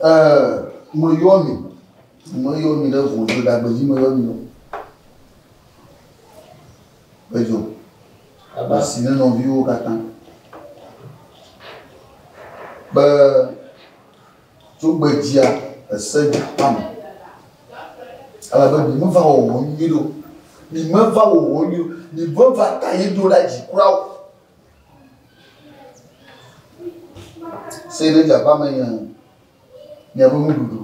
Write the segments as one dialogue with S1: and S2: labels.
S1: Mọ̀yọ́mì Mọ̀yọ́mì náà kò tó dàgbẹ̀jì Mọ̀yọ́mì náà. Ẹjọ́ basi nínú viwo katã be tsogbedzia ese dzakpa me alabe mi meva wɔwɔ nyui ɖo mi meva wɔwɔ nyui ɖo mi meva ta yi do ɖe dzikurawo se ɖe dzakpa me yɛn ni ẹbọ mú dùdú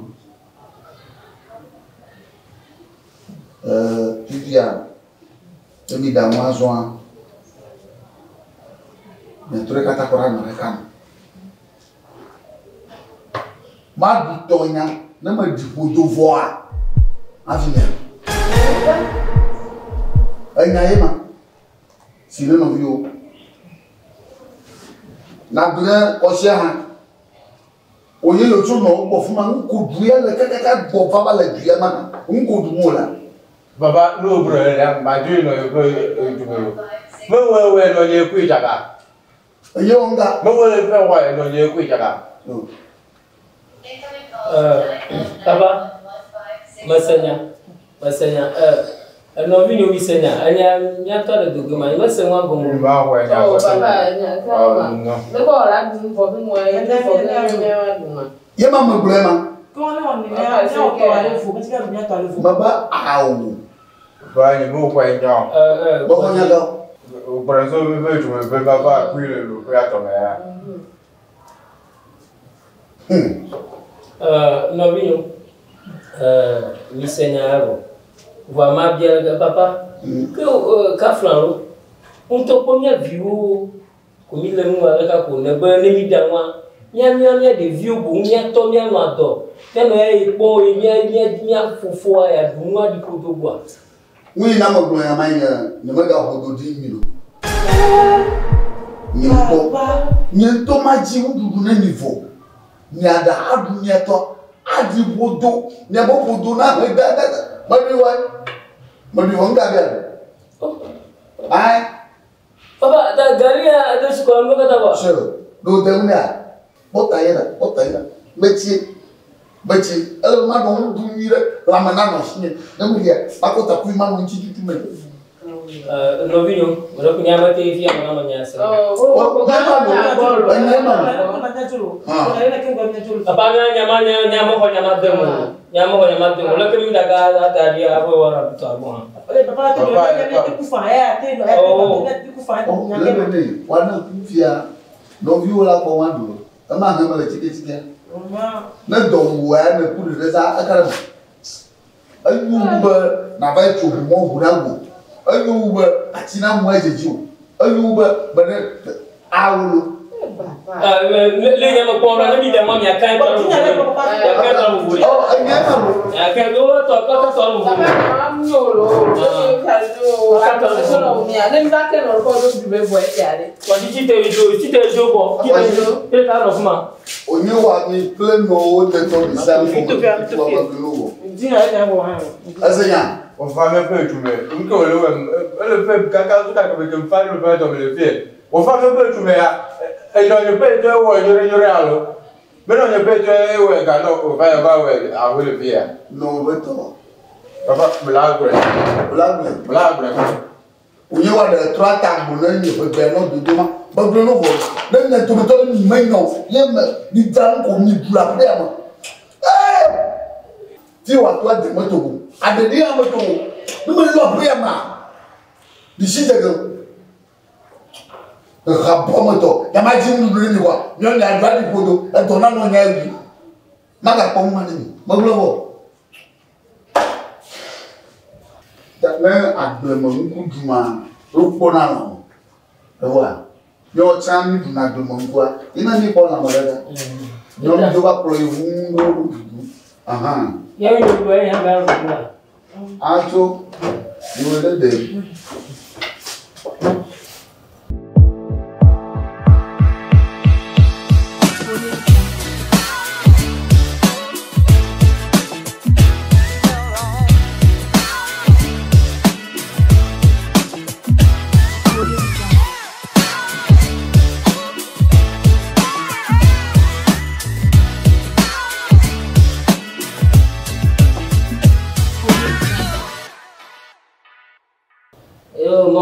S1: títí à ebi da wọn azọ a na tore katakora na reka no ma dutɔ nya na ma di ƒodo vɔ a hafi nya enya ye ma si ne na do ɖe kɔsia oye yo tso nɔ gbɔ fuma ŋku duya le kɛkɛkɛ gbɔ faba le duya eh, ma ŋku dumu la.
S2: baba n'o bɔra yɛrɛ la maa ju nɔ ye
S1: ko dugu yo mɛ wo wo nɔ ye ko jaga. eye eh. o nga. mɛ wo
S2: le fɛn wa nɔ ye ko jaga. ɛɛ taba masanya masanya ɛɛ nɔvi yiwo mi se nya enya miatɔ le dogo ma yi mese ŋua gɔmɔ o. Ba wɔ enya fɔ se ma ɔ nɔ. Ne kɔ ɔla dun bɔ fi mu ye ne fɔ ne ne wa dun ma. Ye ma mɛ gblɔe ma. Tɔn ne kɔni ne wa ne wa tɔ ale fo kasi ka mi tɔ ale fo. Baba awo. Ba yi b'o fɔ enya o. Bɔ fɔ nya dɔn. O kɔrɔ so mi bɛ tuma baba kui le lo kura tɔmɛ ya. Nɔvi yiwo mi se nya ya bɔ wamabialaga papa hmm. ke eh, kaflalo ŋutɔ kpɔ mía viwo ko mi le nu ale ka ko ne be ne mi da ŋua mía mía mía ɖeviwo boŋ ni míanɔ adɔ míanɔ ye kpɔ ye mía mía mía fofoa ya ɖu nua ɖi kodo gbɔa.
S1: ŋun yi na me gblɔ yama yi ne me ga xɔdo di mi o. nye ŋutɔ nye ŋutɔ ma dzi nuɖuɖu ne mi vɔ nya ɖa aɖu miatɔ aɖi ƒodo miabe ƒodo na he gbɛgbɛ. Mọ̀lúbí wọ́n mọ̀lúbí wọ́n gbà bẹ́ẹ̀. Ayi. Baba ta gari ya a doshi kwa lokata ba. Sure. Do da mu ya. Mota Oh, mota yana. Bacci bacci ɛlɛ ma dɔn ŋun dun yi dɛ lamɛ na nɔ si nye ne mu yɛ akɔ ta ko i ma ŋun ti tutu mɛ.
S2: nɔvi nyo wòle ko nyaba te fi àwọn ọmọ nyà sẹ. o bɛɛ ma do ɛnyɛ ma do. papa ŋa nyama nyama nyama kɔ nyama bɛɛ mu nyamɔgɔ ɲama tɛ wolo kelen da ka a ta di a b'o wara to a bɔ ma. bɛ a tɛ dɔn ɛ ne o de wa ne kun fia n'o fi
S1: wola kɔ wa don e ma hɛn ma la tigɛ tigɛ. ne dɔn wo ya ne kudu de sa a kɛra ma e y'u bɛ na ba tso mɔ wura wo e y'u bɛ a na mɔ ɛzɛji o e y'u bɛ bɛ ne a wolo.
S2: le ɲɛmɛ kɔrɔ ne bi dɛmɛ mi a kan ye kalo wɔɔrɔ. Kẹ̀lówótọ̀ kọ́tọ̀sọ̀rọ̀ fún mi. Sàbẹ̀ mi ò lò ó. Kọ́tọ̀sọ̀rọ̀ mi à lẹ́nu bá kẹ̀lọ́ kọ́ ló ju bẹ́ẹ̀ bọ̀ ẹ̀jẹ̀ rẹ̀. Kọ̀dí títẹ̀ ìjó títẹ̀ ìjó bọ̀ kílẹ̀ ìjó kílẹ̀ ká lọ fún ma. Òní wa ni plẹ́nu owó tẹ̀tọ̀ ní sáré fún mi fún ọmọ mi lówó. Díyàn ẹ̀ wọ̀ hàn.
S1: Ẹsẹ̀ yàn. Ọ̀fà mi pẹ̀ jù mẹ́, nkè wọlé wẹ̀
S2: ẹlẹ́ fẹ́ káká tó kàkà bẹ̀kẹ̀ nfa ní ọ̀fà tọ̀ mi lè fi ẹ̀. Ọ̀fà mi pẹ̀ jù mẹ́ ya, ẹ̀yọ̀ ni pẹ̀ jẹ́ wọ̀ ẹ̀yọ̀rẹ̀yọ̀rẹ̀ àlọ́. Mbona nyepetwe ewe kano ufanya bawe awili
S1: pia? No beto. Papa mlagre. Mlagre. Mlagre. Uyi wa de trois temps mo na ni bebe no dodoma. Babu no go. Na na to to ni menyo. Ye me ni dan ko ni dura pe ama. Eh! Ti wa to de moto. Adede ya moto. Ni me lo pe ama. Di shi de go rabɔmetɔ yamadzi nuɖuɖu ni wa nyɔnu adu adi ƒodo edɔ nanɔ nya ewi magakpɔ nu ma ne mi megblɔ wɔ. ne agbleme ŋku ɖuma ɖo kpɔna nɔ ewa yɔ tsa mi ɖuna dome yina mi kpɔ lãme ɖe ɖa nyɔnu ɖo va kplɔ yevu ŋu ɖo ɖuɖu aha.
S2: yɛ ɖuɖu yɛ hã bɛ ɖuɖu la. atso yewo ɖe ɖe.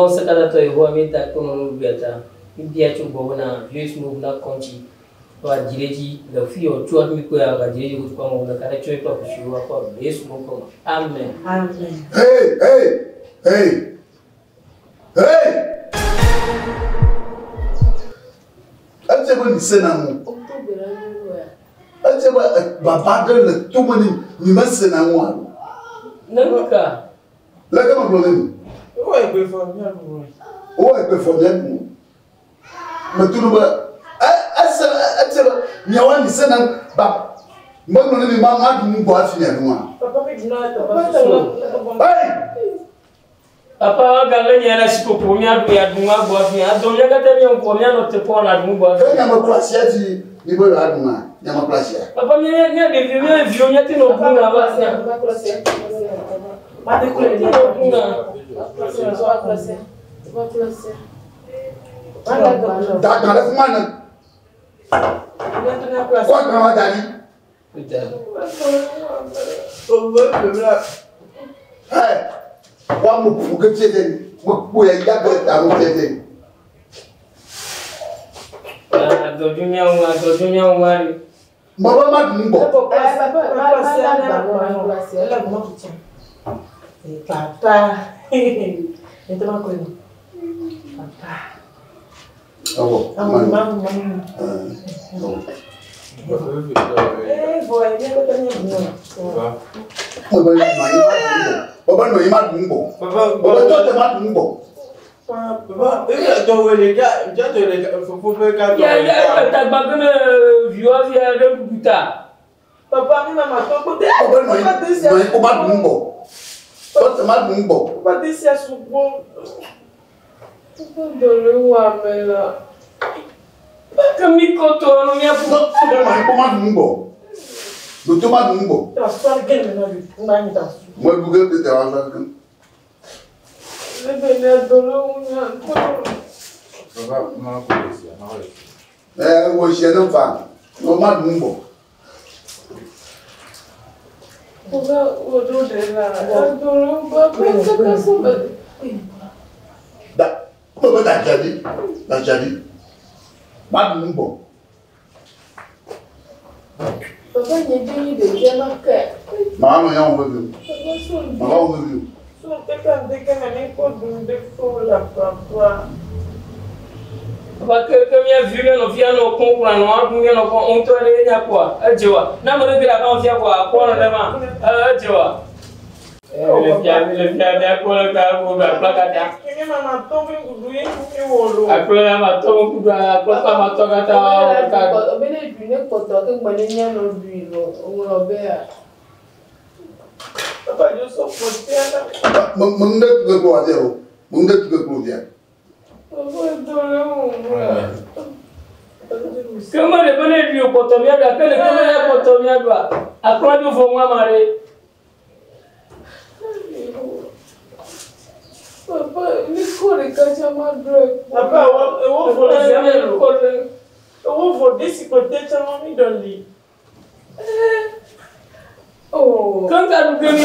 S2: Kwanza kada to yuwa e mi ta ko mun biata mi biya chu bo na views move na konji wa jireji da fi o tu mi ko ya ga jireji ko ko mo na kada chu ko e ko shuwa ko yesu mo ko amen amen
S1: hey hey hey hey Aje ba ni sena mu. Aje ba baba da le tumani ni ma sena mu.
S2: Nanuka.
S1: Lagama problème
S2: owó ẹgbẹ̀fọ̀ lẹ́nu rẹ̀.
S1: owó ẹgbẹ̀fọ̀ lẹ́nu mẹtunu bẹ ẹ
S2: ẹsẹ ẹsẹ bẹ
S1: miawa ni sẹ na ba mbọnu ni mi ma ma dunu bọ afi yẹn nu
S2: wa. papa mi dunu ayẹ papa soso. papa gale ni ẹna sikoko mi adu ya dunu agbọ afi yẹn adọ miaka tẹ mi nkọ mi anọ tẹ pọ na dunu bọ afi yẹn. fẹn yàrá kura si ẹ ti mi bẹ yọ adu ma yàrá kura ẹ. papa mi yẹ ni ẹ de fi mi yẹ vi o ẹ ti na o kun na ba ẹ. Má dé kúrò ní ọdún náà. Wá kúlọ̀sẹ̀. Wá kúlọ̀sẹ̀. Má dàgbà lọ. Dàgbà lọ fún mànà. Wọ́n gbọ́n wá dání.
S1: Wọ́n mú kùkù kékeré dẹ́ni. Gbogbo
S2: ẹ̀ yàgbẹ́ àrùn tẹ́tẹ́ ni. Àjọ̀dún ní àwọn àjọ̀dún ní àwọn àrí. Bàbá má dùn ún bọ̀. Bàbá má dùn ún bọ̀. Et ah, eh, eh, uh, papa. Et toi, quoi Papa. Ah bon Ah bon, maman, maman.
S1: Bàbá nìyí Papa, dùn bọ̀. Bàbá tọ́tẹ̀ má dùn bọ̀.
S2: Bàbá Papa, àtọ̀ wẹ̀lẹ̀ já jẹ́tọ̀ Papa, fòfó fẹ́ ká tọ̀ wẹ̀lẹ̀ ká. Yẹ́n ẹ̀ta gbàgbé mi viọ́ fi ẹ̀rẹ́ kúta. Bàbá mi máa ma Papa, kó tẹ́ ẹ̀ bá tẹ́ sí ẹ̀. Bàbá nìyí má dùn bọ̀. Ó ti má dùn gbọ̀. Bàdé sí ẹ̀sùn gbọ́. Gbogbo dọ̀rọ̀ wà mẹ́la. Bákan mi kọ́ tó ọrùn yẹn fún. Sọ́dọ̀ máa ń kó má dùn gbọ̀. Lòtó má dùn gbọ̀. Tàṣù àgẹ́lẹ̀ náà lè fún báyìí tàṣù.
S1: Mo ẹbí gẹ́gẹ́ bí tẹ̀wá sáré.
S2: Lébè ni ẹ̀dọ̀rọ̀ ń yàn kọ́.
S1: Bàbá máa ń kọ̀ ẹ̀ sí ẹ̀ máa ń rẹ̀. Ẹ wo ìṣẹ́ náà fà, wọ́n má dùn gbọ̀.
S2: Кога ододена, адорога, пенсата суба.
S1: Да, баба да жади, да жади. Баба не бо.
S2: Bàbá yẹn dé yìí lè jẹ́ lọ́kẹ̀. me lọ yàn wọ́n bẹ̀rẹ̀. Bàbá sùn. Bàbá wọ́n bẹ̀rẹ̀. Sùn tẹ́kà ń dé kẹ́hìn ní kò dùn dé fún làpàpà parce que comme y'a vu yann'o fi yann'o kun kunna nɔ an dun yann'o kɔ n tɔ de e ɲɛ kuwa e jɛ wa n'a mɔdɛ bira k'anw fiyɛ kuwa a kɔnɔ dɛ ma e, e jɛ e, wa. ele fia ele fia de akola ka ko ba plaka da ele mama tombe kudu ye e wolo akola ma tombe kudu a plaka ma to ka ta o ka o bele du ne ko to ke gbe ne nya no du lo o mo lo be a
S1: papa yo so ko te na mo mo nda tu ko wa de o mo nda tu
S2: ko ko dia kama le bene ɖi o kpɔtɔmia do ake le kama ya kpɔtɔmia doa akplɔ do fɔ ŋua ma re. papa mi kɔ le katã ma do ye. papa ewo fɔ le zɛmɛ lo ewo fɔ desi ko te tsɛ ma mi dɔ li. kankan do mi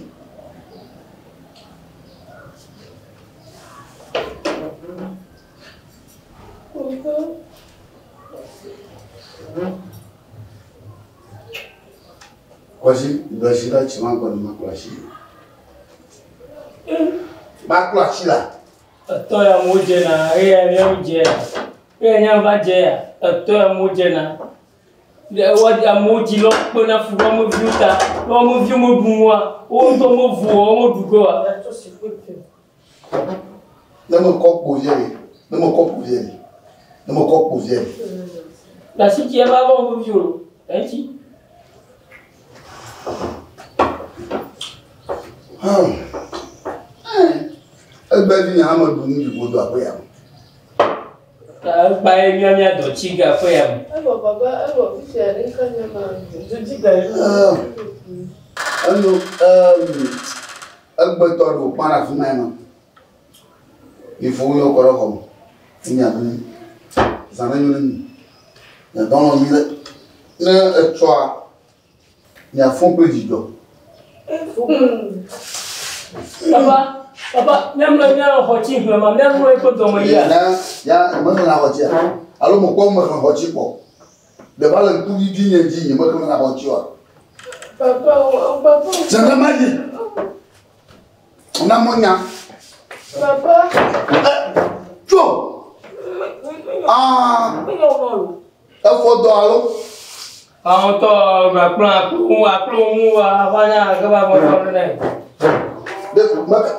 S1: Kwashi, Doshila Chimango ni Makulashi.
S2: Makulashi la. Ẹ̀tọ́ ya mo jẹ na, ẹ yẹ ẹ ń jẹ ya. Ẹ yẹ ẹ bá jẹ ya, ẹ̀tọ́ ya mo jẹ na. Ẹwọ́ amewo dzi lọ na fu ɖe ame viwo ta, ne ame viwo me ɖum wa, wo ŋutɔ me vu wa, wo me ɖu ge wa.
S1: Ne me kɔ kpo vie li, ne me kɔ kpo vie li, ne me kɔ kpo vie li.
S2: Le asi tsi ya ba bɔ ame lo, eŋti. Hmm.
S1: Ebe ni Hamadu ah. um, ni ibodo apoya mu. Agba emi ami adochi ga apoya mu.
S2: Ebo baba ebo bi se ri kan ni ma doji ga ri.
S1: Alo um agba toru para fun mai mo. Ifo lo koro ko. Inya mi. Zananyu ni. Na dono mi na etwa ni àfúnpè jìjọ.
S2: baba baba nyamlo nyalo hɔtsi hlɛ ma nyamlo yi kpɔ dɔmɔ yi ya.
S1: ya mɛkɛ na hɔtsi ya alo mo kpɔ mɛkɛ hɔtsi kpɔ dɛbɛ alɛ nkuvi di nye di nye mɛkɛ na hɔtsi wa. papa o papa. sɛnɛ ma di na mo nya. papa. ɛ tso. aa
S2: ɛfɔ dɔ alo àwọn tó gbàgbọ́n àpòhùn àpòhùn wa wáyà àgbà mọ́tò ọdún náà. bẹ́ẹ̀ mọ́tò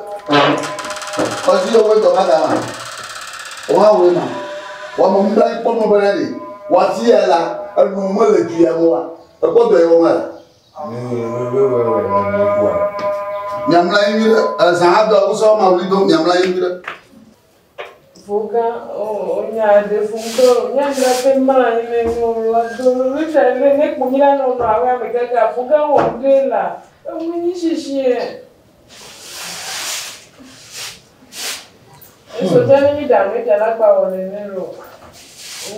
S2: ọdún yóò wọ́n tọ́ mọ́tò àwọn
S1: wọ́n àwọn èèyàn wọ́n mọ̀ nígbà pọ́nmọ́ bẹ́rẹ̀ ni wọ́n ti yẹ la ẹnu mọ́ lè ju ẹmu wa ẹ̀kọ́ bẹ̀rẹ̀ wọ́n mọ́ ẹ̀. nyamla yi wi dɛ ɛsan adɔ awusɔ ma wuli do nyamla yi wi
S2: Fuga, oh, onyade funto, nyanda pe mala ime ngola do, lucha ne ne kumila no no awa me gaga fuga wondela. Muni shishie. Eso tani hmm. mi da me jala pa wole ne ro.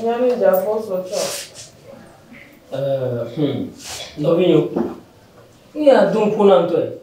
S2: Nyani ja fo so cho. Eh, hmm. Novinyo. Iya dun punan to.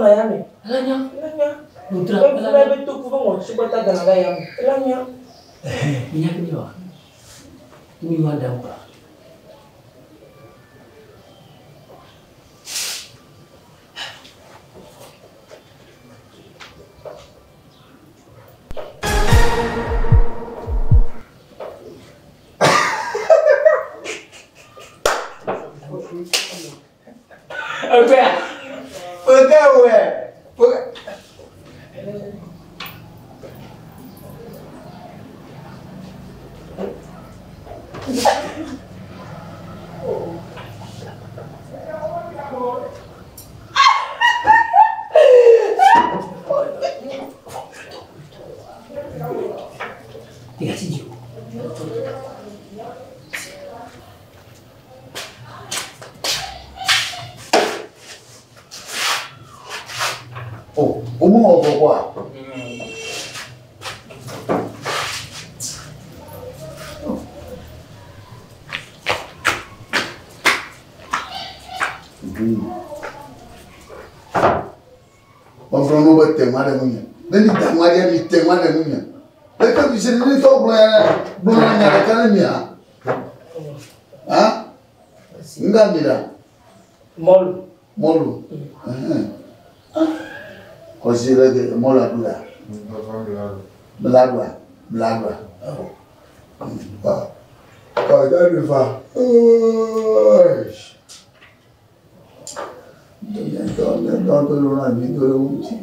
S2: na yan eh. Alam niya, alam niya. alam niya. mo, Thank you.
S1: tẹ̀wọ́n rẹ̀ mú yẹn lẹ́ni dàwọn ayé mi tẹ̀wọ́n rẹ̀ mú yẹn lẹ́kẹ́ bí sẹ́ni ní tọ́ gbọ́n yẹn gbọ́n yẹn yàrá kẹ́lẹ́ mi à á nga mi rà. mọ́lù. mọ́lù kọ́sí lẹ́gẹ̀ mọ́lù àdúrà. biladua biladua ọ̀dọ́ mi fa ọ̀ọ́ọ̀ṣì. Dọ́jọ́ dọ́jọ́ dọ́jọ́ ló rà mí lórí ohun tí.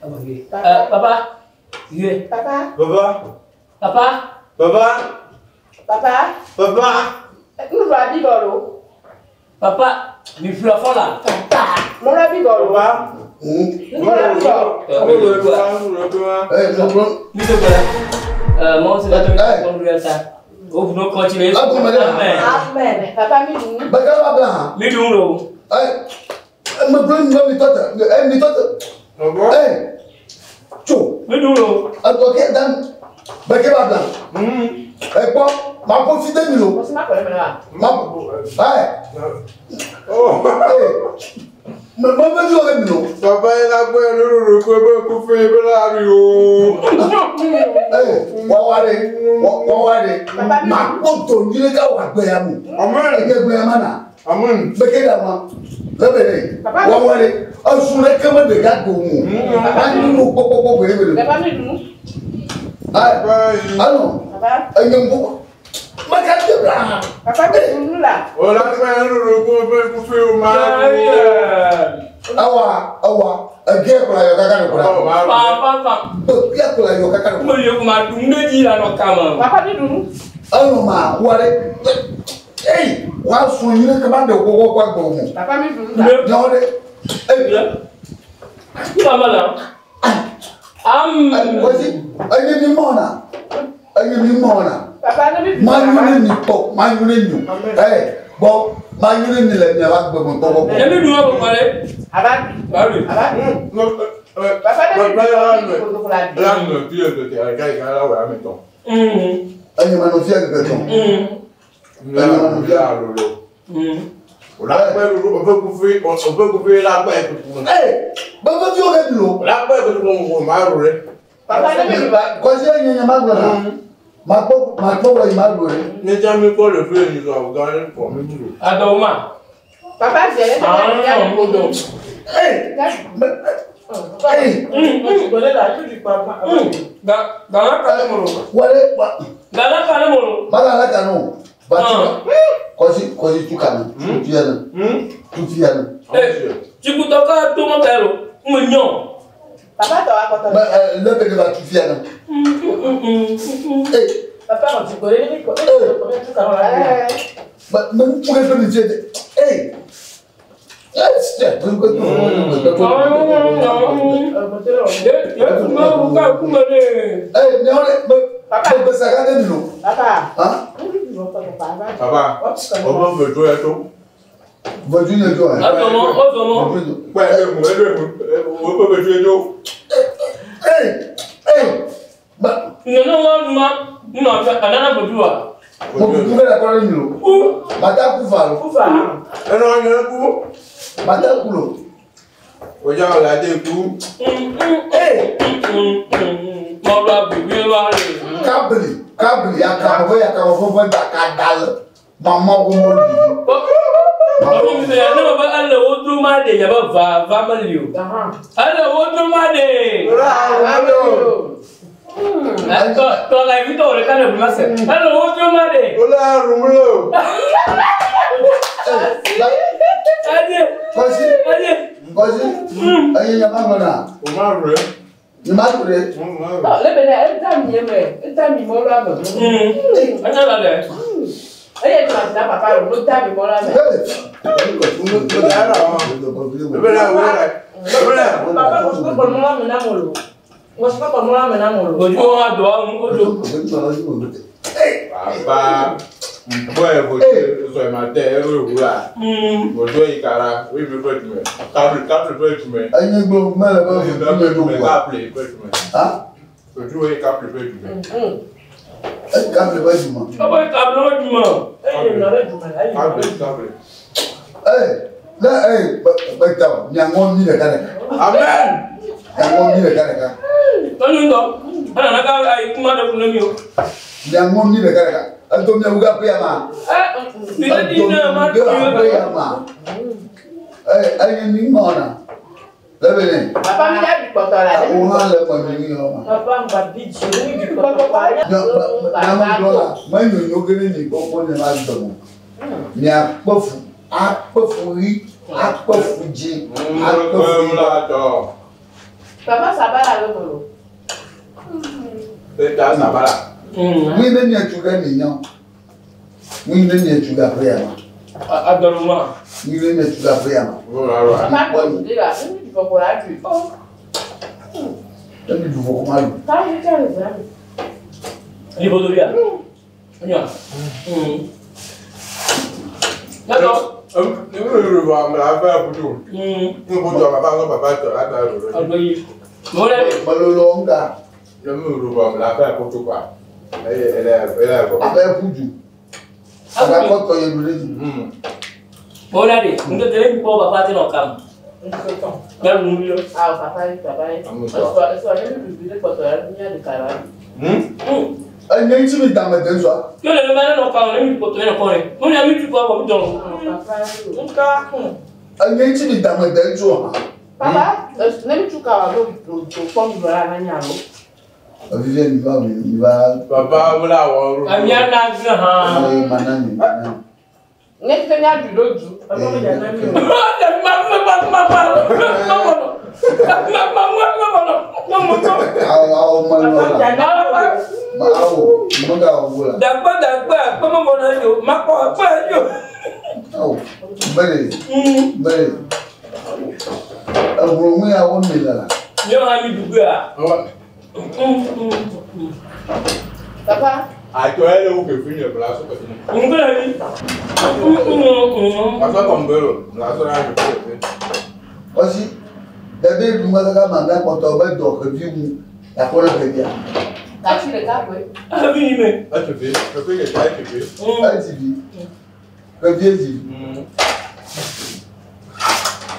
S2: papa yue papa papa papa papa papa papa nudu abi bọlu papa mi fura fọla papa mọra bi bọlu wa mọra bi bọlu mi tó gbẹrẹ mọ sinatọ mi tó kọ lórí ẹta o kun n'o kọnti ye. a kun bẹ ne la. a
S1: kun bẹ ne papa mi dun. bẹẹ k'a
S2: b'a bila han. mi dun do.
S1: ẹ mẹ bulon ni bẹ mi tọ tẹ ẹ mi tọ tẹ. ẹ mi dùn o. ẹ̀dùn ọ̀kẹ́ dání bẹ̀kẹ́ bàbà hmm. ẹ̀gbọ́n máa kó sí tẹ́mi lò. mo sì má pẹ̀lú mi náà. máa báyẹ̀. Mọ̀mọ́ bẹ́ẹ̀ ló rẹ̀ lò. Bàbá yẹn lágbẹ́ ẹ̀ lórúurú pé bẹ́ẹ̀ kú fún ebí láàrin o. Wọ́n wá rẹ̀ wọ́n wá rẹ̀ màá pọ̀ tó nílé káwọn àgbẹ̀yàmù. Ọmọ rẹ̀ gẹ́gbẹ̀yàmù náà amin bɛkɛ da ma bɛbɛrɛ wawale ɔsunɛ kɛmɛ de ka don o anunu kpɔkpɔkpɔ belebele alɔ ɛnyɛnbɔ maka tɛ bila o la tɛ bɛ lolo ko bɛ kufe o ma awa awa ɛgɛ kura yɔ kaka de kura
S2: bɛkɛ kura yɔ kaka de kura. n bɛ yɛ kuma dun ne ji la nɔ kama. papa bi dun.
S1: ɔnɔ ma
S2: wale. Ei, wa sun
S1: yin ka ba de wo wo gba gbo mu. Bàbá mi fun ta. Na ore. Ei. Ki ba mala. Am. Ozi, ayi mi mo na. Ayi mi mo na. Bàbá mi fun. Ma yun ni to, ma yun ni. Eh, gbo ma yun ni le ni me gbo
S2: gbo gbo. Èmi du wa gbo re. Aba. Bari. Aba. Bàbá mi. Bàbá mi. Lan no ti le te ara kai ka la wa mi to. Mhm.
S1: Ayi ma no ti le te to.
S2: Mhm
S1: bàbá tí o rẹ dùn o. lápẹ́ ìpínlẹ̀ mọ̀ mọ̀ máa rò rẹ. bàbá ní bèbè bá. kọsí ẹ̀yìn ẹ̀yìn máa gbọ̀nà máa gbọ́ wọ̀nyí máa rò rẹ.
S2: ní jẹ́mi kọ́ lè fún
S1: èyí lọ àwùjọ ní pọ̀ mí jù.
S2: adọ́wọ́ mà. bàbá jẹ̀lẹ́ tó bá ń yá ìgbódò. Gana kale moro. Wale. Gana
S1: kale moro. Mala ala kanu. Batika. Kosi kosi tuka ni. Tutia ni.
S2: Tutia ni. Eh, tikuta ka to mo kero. Munyo. Papa to wa koto. Ba lebe ni ba tutia ni. Eh. Papa mo ti gore ni ko. Eh, ko me tuka ra. Ba mo tuka to ni je. Eh.
S1: Papa.
S2: Papa baba ọmọ mẹjọ ẹ tó. mẹjọ ẹ tó. ọsọmọ ọsọmọ. pẹ̀lú ẹmu ẹdọ ẹmu ọmọ mẹjọ ẹ tó. nínú wọn dùn ma nínú ọjọ́ àdáná bòjú wa. mo kò tún bẹ́ẹ̀ kọ́rin mi o. bàtà kú fà lọ. ẹnu
S1: ọyàn kú. bàtà kú lọ. ọjà ọ̀làdé kú. mọ̀ọ́lá mm, mm, mm, bèbí wa rè. kábìlì kabili akabɔbɔ
S2: ya kabɔbɔ da ka da le mama ko li. Ɔmi mi sɛnɛ ne ma bɛ ele wodro ma de yaba va va me li o. Ele wodro ma de. Tɔ tɔ la ibi tɔ wòle ka ne bima sɛ. Ele wodro ma de. O eh, la rumulo.
S1: Ɛdi. Kɔsi. Ɛdi. Kɔsi. Ɛyi ɲaga mɛ na. O ma rɛ nimadure. ọ
S2: lebe na eta mi eme eta mi mọlụ ama. ọjọ lọ dẹ. Eye ti ma ti na papa rẹ ló tá mi mọ́ra mẹ́. Papa kò sọ́kọ̀ mọ́ra mi náà mọ̀ lò. Kò sọ́kọ̀ mọ́ra mi náà mọ̀ lò. Ojú wa dùn ọ́ mú kó tó. Bàbá bọ́ ẹ̀ bò ṣe sọ ìmọ̀ tẹ ẹ̀rọ òwúrọ̀ à bò tó ìkara wí mi pẹ̀lú mẹ́ kápẹ̀ kápẹ̀ pẹ̀lú mẹ́.
S1: ẹyin gbọ́ mẹ́rin bá fi dúró pẹ̀lú wa
S2: kápẹ̀ pẹ̀lú mẹ́ ojú wo kápẹ̀ pẹ̀lú mẹ́. ẹ kápẹ̀ pẹ̀lú mọ́. ọmọ ìkàpẹ̀ ló jù mọ́ ẹ̀yìn ìrọ̀lẹ́ jù mọ́ ẹ̀yìn ìrọ̀lẹ́.
S1: ẹ lẹ ẹ pẹta o ní àwọn mi rẹ kálẹ. amen. àwọn mi rẹ kálẹ ká. tọ́jú ń tọ́ ẹ̀ nana ká ikú má dẹ́kun lómi o. ní àwọn mi rẹ kálẹ ká ntomnyamuga kuyama
S2: ntomnyamuga kuyama
S1: ayi ni mọna lẹbẹnẹ. papa mi yà bí kpọtọ la. o hã lẹ kpọtọ mi yọ ma.
S2: papa mi ba bi jì o mi bi kpọtọ pa. n'amu dɔ
S1: la mɛ nyɔnyɔ kelen de ko ko ne ma dɔn mɛ a kpɔfu a kpɔfu ri a kpɔfu dzi a kpɔfu yi. Mwine ni achuga ni nyo. Mwine ni achuga prema. Adonuma. Mwine ni achuga prema.
S2: Tẹ́lẹ̀ ìdùnfọ̀ kọ́ máa lò. Táyé jẹ́rìí ìgbàlè. Ibo lórí à? Oyún à? Lọ́tọ̀. Irú ìrù wa mi la fẹ́ kutu. Ní kutu ọ̀gá bá ń lọ bàbá jọ lágbàá rẹ̀. Ọgbẹ́ yìí.
S1: Mo rẹ̀. Mo lọ lọ ń ga. Irú ìrù wa mi la fẹ́ kutu pa abẹ́kú jù abẹ́kọ̀tọ̀ yẹn lórí jù. Hmm.
S2: bọ́lá de n tó tẹ̀lé mi kọ́ bàbá tí nà kà mọ́. bẹ́ẹ̀ mú mi lọ. àwọn bàbá yìí bàbá yìí ọ̀sọ̀ ẹ̀sọ̀ yẹn mi bìbí lẹ́kọ̀tọ̀ yẹn ní àdìkàrà.
S1: Ayi ne ti mi dama den
S2: zwa. Yo le mɛ ne nɔ kan ne mi kpɔtɔ ne nɔ kɔn ne. Mo ni a mi tu kɔ bɔ mi dɔn. Nka. Ayi ne ti mi dama den zwa. Papa ne mi tu ka wa n'o fɔ mi lɔ la n'a ɲa
S1: ọfífẹ́ mi bá mi mi bá. bàbá abúlé àwọn ọrùn. àmì
S2: anájú hàn. ọmọ yìí máa ná mi máa ná. ní ti ní àjù lójú. ọmọ mi yà náà mi. máa ń gbà máa gbà lọ́wọ́ lọ. máa máa mú lọ́wọ́ lọ. lọ́wọ́ tó. àwọn ọmọ ìlú ọ̀la. máa
S1: wò mú ká owó la. dàgbà
S2: dàgbà pẹ́mọ́mọ́ náà yóò má kọ́ ọ̀pẹ́ yóò.
S1: ọ̀ bẹ́ẹ̀ bẹ́ẹ̀ ẹ̀gbọ́n mi àwọn mi lára. yóò hàn mí
S2: dùgbò à. Papa. Àjọ ẹ lè wùkè fún ìyẹn bùrọ̀sọ pẹ̀lú. Ngbẹ́ mi. Màsọ́ kàn bẹ̀rọ̀ bùrọ̀sọ náà lè fún ìyẹn.
S1: Ọsí ẹbí ìlú mọ́sáká màá dá pọ̀tọ́ ọbẹ̀ dọ̀ ọ̀kẹ́ bí mu yàkọ́rọ̀ bẹ̀bí à.
S2: Láti rẹ̀ káàpẹ́.
S1: Àbí yìí mẹ́. Láti bí ẹgbẹ́ yẹn ká ẹ̀kẹ́ bí. Láti bí ẹbí èjì.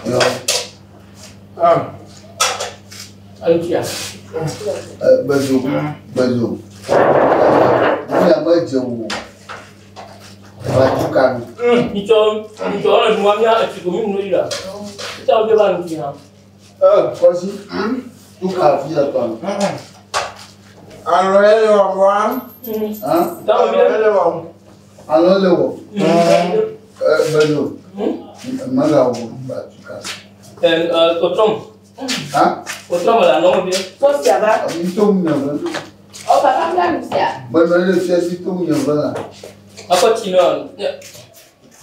S1: Yọ gbẹ̀dọ̀ gbẹ̀dọ̀ ní a máa jẹun o
S2: bàbá túkà mi. ìjọ ìjọ ọ̀rọ̀ ìmọ̀ ní àtìkò mímu lórí rà títà ọjọ́ bá mi fi hàn. kọ́sí túkà fi àtọ̀ mi. àrùn ẹlẹ́wọ̀ wá.
S1: àrùn ẹlẹ́wọ̀. àrùn ẹlẹ́wọ̀. gbẹ̀dọ̀ mọ́ra Usama la nɔgɔ bi. Ko saba. A bɛ to mun na fana.
S2: Ɔ papa fila nin siya.
S1: Balima ne filɛ si to mun na fana. A ko ti nɔ.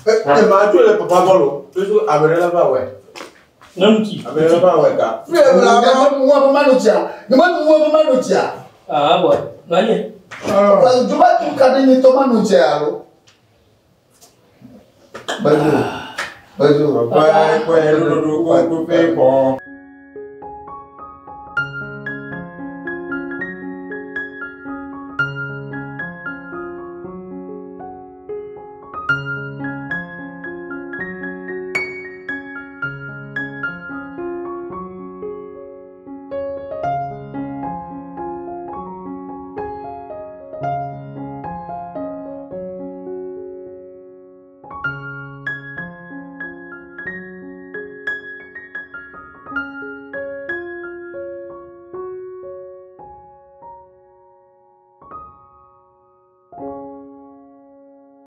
S1: Ɛ maa jo le papa bolo.
S2: Toujours a bɛ ne la ba wɛ. Nɔnɔ ti. A bɛ ne la ba wɛ ka.
S1: Fiyɛ bila ka ŋa ŋa ma n'o tia. Ŋa ŋa ma n'o tia.
S2: Aa bɔ n'an ye.
S1: Parce que juba tun ka di ni tɔ ma n'o tia yalo. Bajo. Bajo. Papa ye kɔɲɛ lolo ko a ko fɛn kɔn.